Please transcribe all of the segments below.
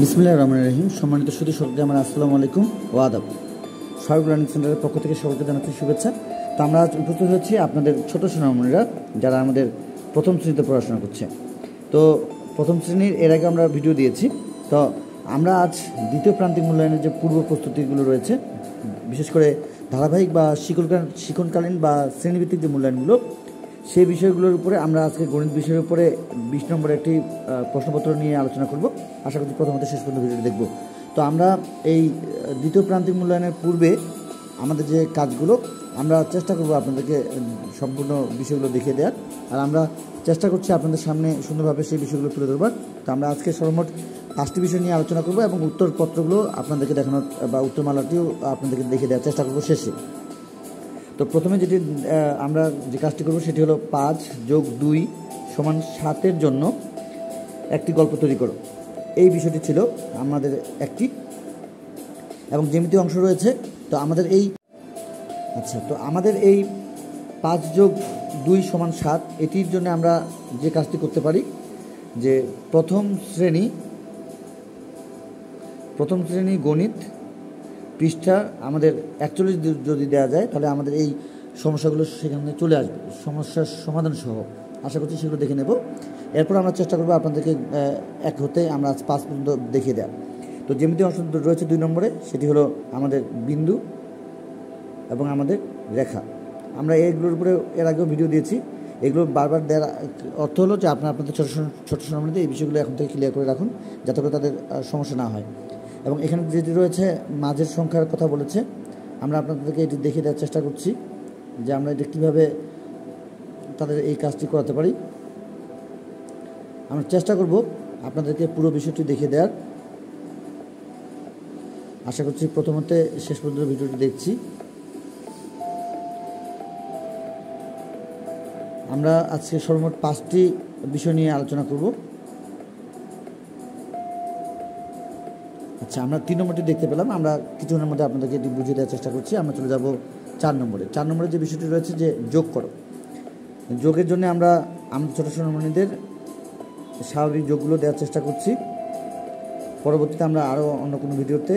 বিসমিল্লাহ রহমান রহিম। সম্মানিত সুদী সকলকে আমার আসসালামু আলাইকুম ও আদাব। ফারুক লার্নিং সেন্টারের পক্ষ থেকে সকলকে জানাচ্ছি শুভেচ্ছা। তো আমরা আজ উপস্থিত হচ্ছি আপনাদের ছোট সোনামণিরা, যারা আমাদের প্রথম শ্রেণীতে পড়াশোনা করছে। তো প্রথম শ্রেণির এর আগে আমরা ভিডিও দিয়েছি। তো আমরা আজ দ্বিতীয় প্রান্তিক মূল্যায়নের যে পূর্ব প্রস্তুতিগুলো রয়েছে, বিশেষ করে ধারাবাহিক বা শিক্ষণকালীন বা শ্রেণীভিত্তিক যে মূল্যায়নগুলো সেই বিষয়গুলোর উপরে আমরা আজকে গণিত বিষয়ের উপরে বিশ নম্বরে একটি প্রশ্নপত্র নিয়ে আলোচনা করব। আশা করছি প্রথমত শেষ পর্যন্ত ভিডিওটি দেখব। তো আমরা এই দ্বিতীয় প্রান্তিক মূল্যায়নের পূর্বে আমাদের যে কাজগুলো, আমরা চেষ্টা করব আপনাদেরকে সম্পূর্ণ বিষয়গুলো দেখিয়ে দেওয়ার। আর আমরা চেষ্টা করছি আপনাদের সামনে সুন্দরভাবে সেই বিষয়গুলো তুলে ধরবার। তো আমরা আজকে সর্বমোট পাঁচটি বিষয় নিয়ে আলোচনা করব এবং উত্তরপত্রগুলো আপনাদেরকে দেখানোর, বা উত্তরমালাটিও আপনাদেরকে দেখিয়ে দেওয়ার চেষ্টা করব শেষে। তো প্রথমে যেটি আমরা যে কাজটি করব সেটি হলো পাঁচ যোগ দুই সমান সাতের জন্য একটি গল্প তৈরি করো। এই বিষয়টি ছিল আমাদের একটি এবং জ্যামিতি অংশ রয়েছে। তো আমাদের এই আচ্ছা তো আমাদের এই পাঁচ যোগ দুই সমান সাত, এটির জন্য আমরা যে কাজটি করতে পারি, যে প্রথম শ্রেণি প্রথম শ্রেণি গণিত পৃষ্ঠা আমাদের একচল্লিশ যদি দেওয়া যায়, তাহলে আমাদের এই সমস্যাগুলো সেখানে চলে আসবে। সমস্যার সমাধান সহ। আশা করছি সেগুলো দেখে নেব। এরপর আমরা চেষ্টা করব আপনাদেরকে এক হতে আমরা আজ পাঁচ পর্যন্ত দেখিয়ে দেওয়া। তো যেমনি অংশ রয়েছে দুই নম্বরে, সেটি হলো আমাদের বিন্দু এবং আমাদের রেখা। আমরা এইগুলোর উপরে এর আগেও ভিডিও দিয়েছি। এগুলো বারবার দেওয়ার অর্থ হলো যে আপনার আপনাদের ছোটো ছোটো সোনামণিদের এই বিষয়গুলো এখন থেকে ক্লিয়ার করে রাখুন, যাতে করে তাদের সমস্যা না হয়। এবং এখানে যেটি রয়েছে, মাঝের সংখ্যার কথা বলেছে, আমরা আপনাদেরকে এটি দেখিয়ে দেওয়ার চেষ্টা করছি যে আমরা এটা কীভাবে তাদের এই কাজটি করাতে পারি। আমরা চেষ্টা করব আপনাদেরকে পুরো বিষয়টি দেখিয়ে দেওয়ার। আশা করছি প্রথমতে শেষ পর্যন্ত ভিডিওটি দেখছি। আমরা আজকে সর্বমোট পাঁচটি বিষয় নিয়ে আলোচনা করব। আচ্ছা আমরা তিন নম্বরটি দেখতে পেলাম। আমরা কিছুক্ষণের মধ্যে আপনাদেরকে এটি বুঝিয়ে দেওয়ার চেষ্টা করছি। আমরা চলে যাব চার নম্বরে। চার নম্বরে যে বিষয়টি রয়েছে যে যোগ করো। যোগের জন্য আমরা আমাদের ছোটো সোনামণিদের স্বাভাবিক যোগগুলো দেওয়ার চেষ্টা করছি। পরবর্তীতে আমরা আরও অন্য কোনো ভিডিওতে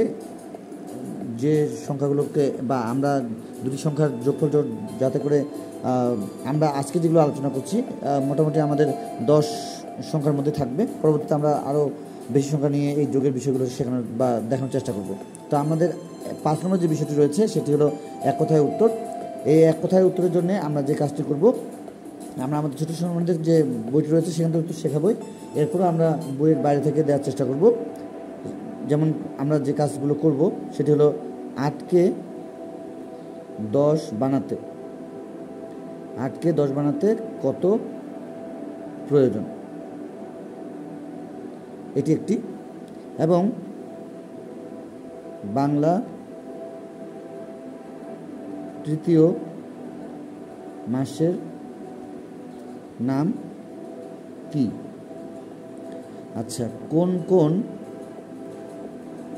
যে সংখ্যাগুলোকে বা আমরা দুটি সংখ্যার যোগফল যাতে করে আমরা আজকে যেগুলো আলোচনা করছি মোটামুটি আমাদের দশ সংখ্যার মধ্যে থাকবে। পরবর্তীতে আমরা আরও বেশি সংখ্যা নিয়ে এই যোগের বিষয়গুলো শেখানোর বা দেখানোর চেষ্টা করব। তো আমাদের পাঁচ নম্বর যে বিষয়টি রয়েছে, সেটি হলো এক কথায় উত্তর। এই এক কথায় উত্তরের জন্য আমরা যে কাজটি করব, আমরা আমাদের ছোটো সম্বন্ধে যে বইটি রয়েছে, সেখান থেকে উত্তর শেখাবই এরপরও আমরা বইয়ের বাইরে থেকে দেওয়ার চেষ্টা করব। যেমন আমরা যে কাজগুলো করব, সেটি হলো আটকে দশ বানাতে। আটকে দশ বানাতে কত প্রয়োজন? এটি একটি। এবং বাংলা তৃতীয় মাসের নাম কি? আচ্ছা কোন কোন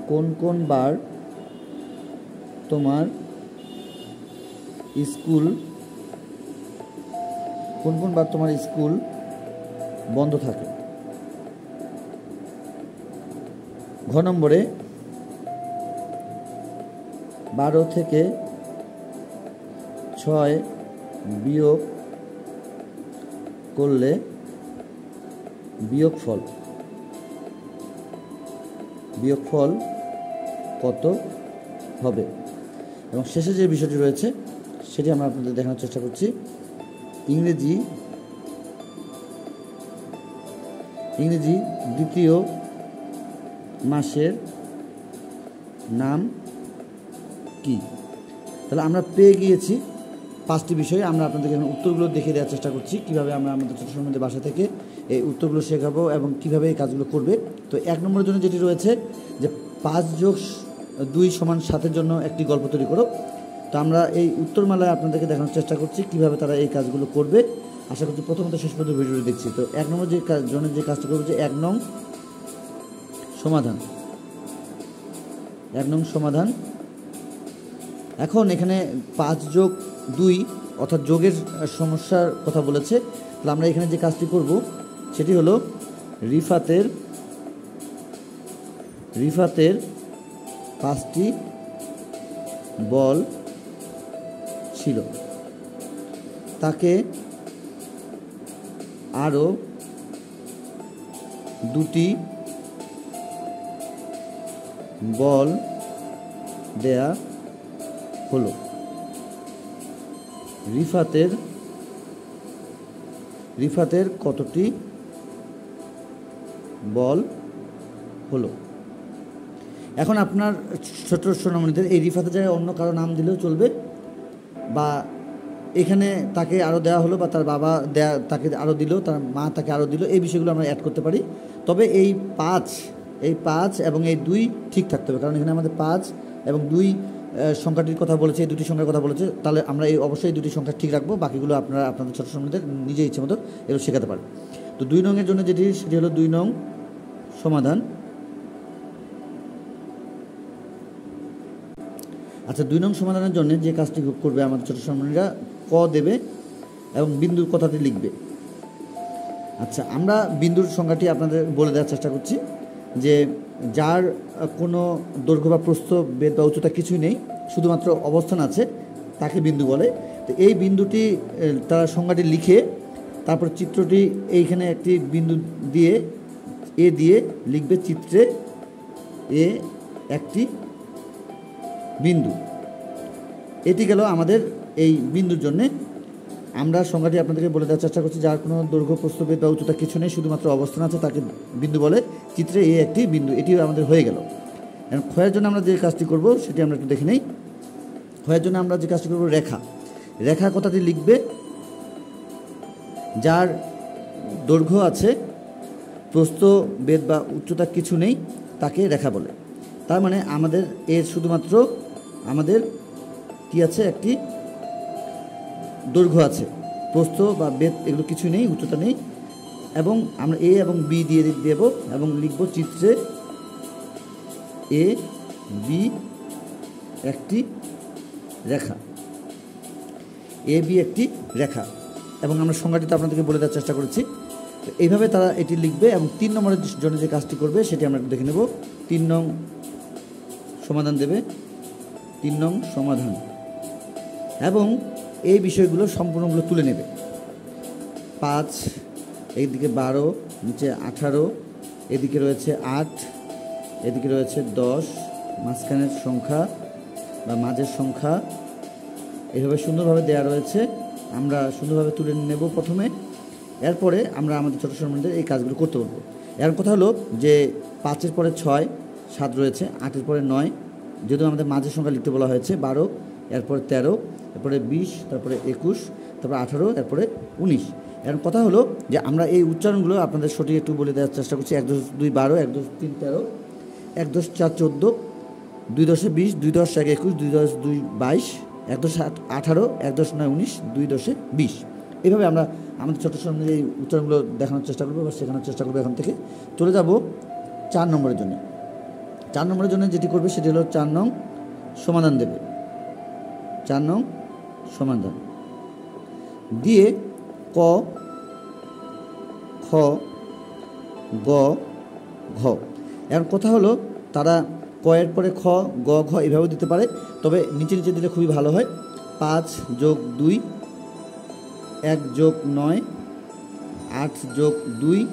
কোন কোন বার তোমার স্কুল, কোন কোন বার তোমার স্কুল বন্ধ থাকে? ঘ নম্বরে বারো থেকে ছয় বিয়োগ করলে বিয়োগফল বিয়োগফল কত হবে? এবং শেষে যে বিষয়টি রয়েছে, সেটি আমরা আপনাদের দেখানোর চেষ্টা করছি। ইংরেজি ইংরেজি দ্বিতীয় মাসের নাম কি? তাহলে আমরা পেয়ে গিয়েছি পাঁচটি বিষয়ে। আমরা আপনাদেরকে উত্তরগুলো দেখিয়ে দেওয়ার চেষ্টা করছি, কীভাবে আমরা আমাদের ছোটো সম্বন্ধে বাসা থেকে এই উত্তরগুলো শেখাবো এবং কীভাবে এই কাজগুলো করবে। তো এক নম্বরের জন্য যেটি রয়েছে যে পাঁচ যোগ দুই সমান সাতের জন্য একটি গল্প তৈরি করো। তো আমরা এই উত্তরমালায় আপনাদেরকে দেখানোর চেষ্টা করছি কীভাবে তারা এই কাজগুলো করবে। আশা করছি প্রথমত শেষ পর্যন্ত ভিডিওটি দেখছি। তো এক নম্বর যে কাজ জন্য যে কাজটা করব যে এক নং সমাধান। এক নং সমাধান। এখন এখানে পাঁচ যোগ দুই অর্থাৎ যোগের সমস্যার কথা বলেছে। তাহলে আমরা এখানে যে কাজটি করব, সেটি হলো রিফাতের রিফাতের পাঁচটি বল ছিল। তাকে আরও দুটি বল দেয়া হলো। রিফাতের রিফাতের কতটি বল হলো? এখন আপনার ছোট সোনামণিদের এই রিফাতের জায়গায় অন্য কারও নাম দিলেও চলবে বা এখানে তাকে আরও দেওয়া হলো বা তার বাবা দেয়া, তাকে আরও দিল, তার মা তাকে আরও দিল, এই বিষয়গুলো আমরা অ্যাড করতে পারি। তবে এই পাঁচ এই পাঁচ এবং এই দুই ঠিক থাকতে হবে। কারণ এখানে আমাদের পাঁচ এবং দুই সংখ্যাটির কথা বলেছে, এই দুটি সংখ্যার কথা বলেছে, তাহলে আমরা এই অবশ্যই দুটি সংখ্যা ঠিক রাখব। বাকিগুলো আপনারা আপনাদের ছোটো সন্তানদের নিজে ইচ্ছে মতো এগুলো শেখাতে পারেন। তো দুই নংয়ের জন্য যেটি, সেটি হলো দুই নং সমাধান। আচ্ছা দুই নং সমাধানের জন্য যে কাজটি করবে আমাদের ছোটো সম্মানীরা ক দেবে এবং বিন্দুর কথাটি লিখবে। আচ্ছা আমরা বিন্দুর সংখ্যাটি আপনাদের বলে দেওয়ার চেষ্টা করছি। যে যার কোনো দৈর্ঘ্য বা প্রস্থ বেদ বা উচ্চতা কিছুই নেই, শুধুমাত্র অবস্থান আছে, তাকে বিন্দু বলে। তো এই বিন্দুটি তারা সংজ্ঞাটি লিখে, তারপর চিত্রটি এইখানে একটি বিন্দু দিয়ে, এ দিয়ে লিখবে চিত্রে, এ একটি বিন্দু। এটি গেল আমাদের এই বিন্দুর জন্যে আমরা সংখ্যাটি আপনাদেরকে বলে দেওয়ার চেষ্টা করছি, যার কোনো দৈর্ঘ্য প্রস্তুবেদ বা উচ্চতা কিছু নেই, শুধুমাত্র অবস্থান আছে তাকে বিন্দু বলে। চিত্রে এই একটি বিন্দু এটি আমাদের হয়ে গেল। ক্ষয়ের জন্য আমরা যে কাজটি করব, সেটি আমরা একটু দেখে নেই। ক্ষয়ের জন্য আমরা যে কাজটি করব, রেখা। রেখা কথাটি লিখবে, যার দৈর্ঘ্য আছে প্রস্থ বেদ বা উচ্চতা কিছু নেই, তাকে রেখা বলে। তার মানে আমাদের এর শুধুমাত্র, আমাদের কি আছে, একটি দৈর্ঘ্য আছে। প্রস্থ বা বেদ এগুলো কিছু নেই, উচ্চতা নেই। এবং আমরা এ এবং বি দিয়ে দেব এবং লিখব চিত্রে এ বি একটি রেখা। এ বি একটি রেখা। এবং আমরা সংজ্ঞাটিতে আপনাদেরকে বলে দেওয়ার চেষ্টা করেছি। তো এইভাবে তারা এটি লিখবে এবং তিন নম্বরের জন্য যে কাজটি করবে সেটি আমরা দেখে নেব। তিন নং সমাধান দেবে। তিন নং সমাধান। এবং এই বিষয়গুলো সম্পূর্ণগুলো তুলে নেবে। পাঁচ এইদিকে বারো, নিচে আঠারো, এদিকে রয়েছে আট, এদিকে রয়েছে দশ, মাঝখানের সংখ্যা বা মাঝের সংখ্যা। এভাবে সুন্দরভাবে দেওয়া রয়েছে। আমরা সুন্দরভাবে তুলে নেব প্রথমে। এরপরে আমরা আমাদের ছোটো ছোটো এই কাজগুলো করতে পারব এর কথা হলো যে পাঁচের পরে ছয়, সাত রয়েছে, আটের পরে নয়, যেহেতু আমাদের মাঝের সংখ্যা লিখতে বলা হয়েছে, বারো এরপরে তেরো, এরপরে বিশ, তারপরে একুশ, তারপরে আঠারো এরপরে উনিশ। এর কথা হলো যে আমরা এই উচ্চারণগুলো আপনাদের সঠিক একটু বলে দেওয়ার চেষ্টা করছি। এক দশ দুই বারো, এক দশ তিন তেরো, এক দশ চার চোদ্দ, দুই দশে বিশ, দুই দশ এক একুশ, দুই দশ দুই বাইশ, এক দশ আঠারো, এক দশ নয় উনিশ, দুই দশে বিশ। এইভাবে আমরা আমাদের ছোটো সামনে এই উচ্চারণগুলো দেখানোর চেষ্টা করব বা শেখানোর চেষ্টা করব এখন থেকে। চলে যাব চার নম্বরের জন্য। চার নম্বরের জন্য যেটি করবে সেটি হলো চার নং সমাধান দেবে। চার নং সমাধান দিয়ে ক, খ, গ, ঘ। এখন কথা হলো, তারা কয়ের পরে খ, গ, ঘ এভাবেও দিতে পারে, তবে নিচে নিচে দিলে খুবই ভালো হয়। পাঁচ যোগ দুই, এক যোগ নয়, আট যোগ দুই,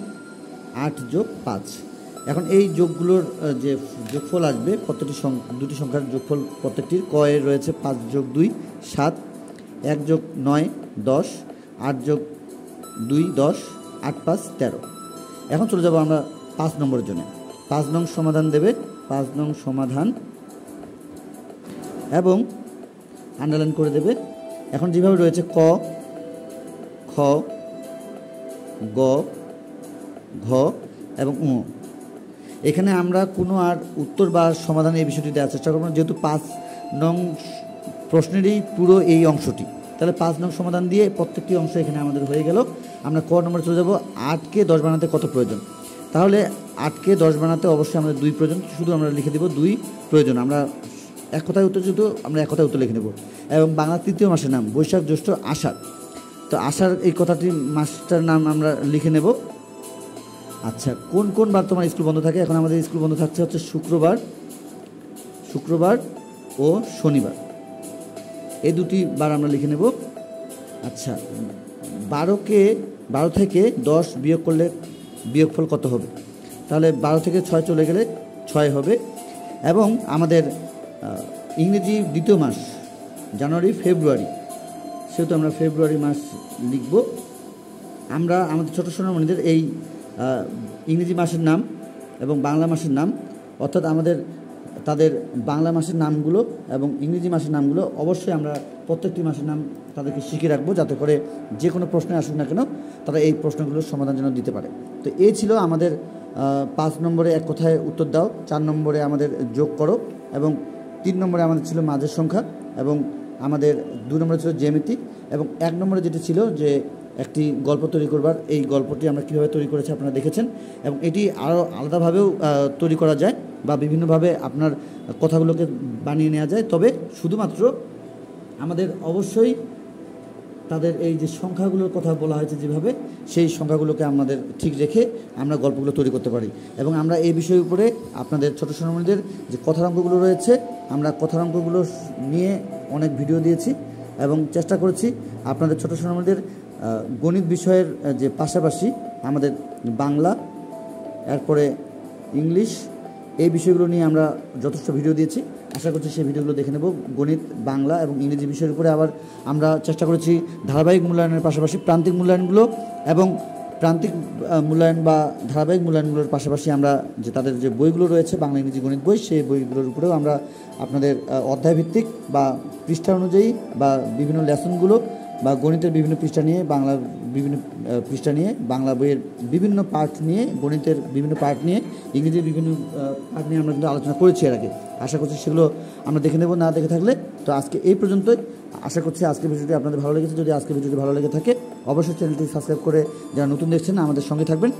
আট যোগ পাঁচ। এখন এই যোগগুলোর যে যোগফল আসবে প্রত্যেকটি দুটি সংখ্যার যোগফল প্রত্যেকটির কয়ের রয়েছে? পাঁচ যোগ দুই, সাত। এক যোগ নয়, দশ। আট যোগ দুই, দশ। আট, পাঁচ, তেরো। এখন চলে যাব আমরা পাঁচ নম্বরের জন্য। পাঁচ নং সমাধান দেবে, পাঁচ নং সমাধান। এবং আন্ডারলাইন করে দেবে। এখন যেভাবে রয়েছে, ক, খ, গ, ঘ, এবং উ এখানে আমরা কোনো আর উত্তর বা সমাধান এই বিষয়টি দেওয়ার চেষ্টা করব না। যেহেতু পাঁচ নং প্রশ্নেরই পুরো এই অংশটি। তাহলে পাঁচ নং সমাধান দিয়ে প্রত্যেকটি অংশ এখানে আমাদের হয়ে গেল। আমরা ক নম্বরে চলে যাব। আটকে দশ বানাতে কত প্রয়োজন? তাহলে আটকে দশ বানাতে অবশ্যই আমাদের দুই প্রয়োজন। শুধু আমরা লিখে দেবো দুই প্রয়োজন। আমরা এক কথায় উত্তর শুধু আমরা এক কথায় উত্তর লিখে নেব। এবং বাংলা তৃতীয় মাসের নাম, বৈশাখ জ্যৈষ্ঠ আষাঢ়। তো আষাঢ় এই কথাটি মাসটার নাম আমরা লিখে নেব। আচ্ছা কোন কোন বার তোমার স্কুল বন্ধ থাকে? এখন আমাদের স্কুল বন্ধ থাকছে হচ্ছে শুক্রবার। শুক্রবার ও শনিবার। এই দুটি বার আমরা লিখে নেব। আচ্ছা বারোকে বারো থেকে দশ বিয়োগ করলে বিয়োগফল কত হবে? তাহলে বারো থেকে ছয় চলে গেলে ছয় হবে। এবং আমাদের ইংরেজি দ্বিতীয় মাস, জানুয়ারি, ফেব্রুয়ারি, সেহেতু আমরা ফেব্রুয়ারি মাস লিখব। আমরা, আমাদের ছোটো সোনামণিদের এই ইংরেজি মাসের নাম এবং বাংলা মাসের নাম, অর্থাৎ আমাদের, তাদের বাংলা মাসের নামগুলো এবং ইংরেজি মাসের নামগুলো অবশ্যই আমরা প্রত্যেকটি মাসের নাম তাদেরকে শিখে রাখব যাতে করে যে কোনো প্রশ্নে আসুক না কেন তারা এই প্রশ্নগুলোর সমাধান যেন দিতে পারে। তো এই ছিল আমাদের পাঁচ নম্বরে এক কথায় উত্তর দাও, চার নম্বরে আমাদের যোগ করো এবং তিন নম্বরে আমাদের ছিল মাঝের সংখ্যা এবং আমাদের দু নম্বরে ছিল জ্যামিতি এবং এক নম্বরে যেটি ছিল যে একটি গল্প তৈরি করবার। এই গল্পটি আমরা কীভাবে তৈরি করেছি আপনারা দেখেছেন এবং এটি আরও আলাদাভাবেও তৈরি করা যায় বা বিভিন্নভাবে আপনার কথাগুলোকে বানিয়ে নেওয়া যায়। তবে শুধুমাত্র আমাদের অবশ্যই তাদের এই যে সংখ্যাগুলোর কথা বলা হয়েছে যেভাবে, সেই সংখ্যাগুলোকে আমাদের ঠিক রেখে আমরা গল্পগুলো তৈরি করতে পারি। এবং আমরা এই বিষয়ের উপরে আপনাদের ছোটো সোনামণিদের যে কথার অঙ্কগুলো রয়েছে, আমরা কথার অঙ্কগুলো নিয়ে অনেক ভিডিও দিয়েছি এবং চেষ্টা করেছি আপনাদের ছোটো সোনামণিদের গণিত বিষয়ের যে পাশাপাশি আমাদের বাংলা, এরপরে ইংলিশ, এই বিষয়গুলো নিয়ে আমরা যথেষ্ট ভিডিও দিয়েছি। আশা করছি সেই ভিডিওগুলো দেখে নেব। গণিত, বাংলা এবং ইংরেজি বিষয়ের উপরে আবার আমরা চেষ্টা করেছি ধারাবাহিক মূল্যায়নের পাশাপাশি প্রান্তিক মূল্যায়নগুলো এবং প্রান্তিক মূল্যায়ন বা ধারাবাহিক মূল্যায়নগুলোর পাশাপাশি আমরা যে তাদের যে বইগুলো রয়েছে, বাংলা ইংরেজি গণিত বই, সেই বইগুলোর উপরেও আমরা আপনাদের অধ্যায়ভিত্তিক বা পৃষ্ঠা অনুযায়ী বা বিভিন্ন লেসনগুলো বা গণিতের বিভিন্ন পৃষ্ঠা নিয়ে বাংলা বিভিন্ন পৃষ্ঠা নিয়ে, বাংলা বইয়ের বিভিন্ন পার্ট নিয়ে, গণিতের বিভিন্ন পার্ট নিয়ে, ইংরেজির বিভিন্ন পার্ট নিয়ে আমরা কিন্তু আলোচনা করেছি এর আগে। আশা করছি সেগুলো আমরা দেখে নেব, না দেখে থাকলে। তো আজকে এই পর্যন্তই। আশা করছি আজকের ভিডিওটি আপনাদের ভালো লেগেছে। যদি আজকের ভিডিওটি ভালো লেগে থাকে, অবশ্যই চ্যানেলটি সাবস্ক্রাইব করে যারা নতুন দেখছেন, আমাদের সঙ্গে থাকবেন।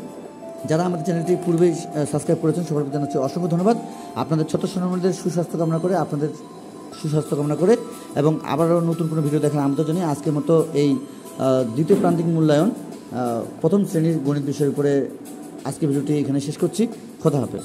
যারা আমাদের চ্যানেলটি পূর্বেই সাবস্ক্রাইব করেছেন, সবাইকে জানাচ্ছি অসংখ্য ধন্যবাদ। আপনাদের ছোট সোনামণিদের সুস্বাস্থ্য কামনা করে আপনাদের সুস্বাস্থ্য কামনা করে এবং আবারও নতুন কোনো ভিডিও দেখার আমন্ত্রণ জানিয়ে আজকের মতো এই দ্বিতীয় প্রান্তিক মূল্যায়ন প্রথম শ্রেণির গণিত বিষয়ের উপরে আজকের ভিডিওটি এখানে শেষ করছি। খোদা হাফেজ।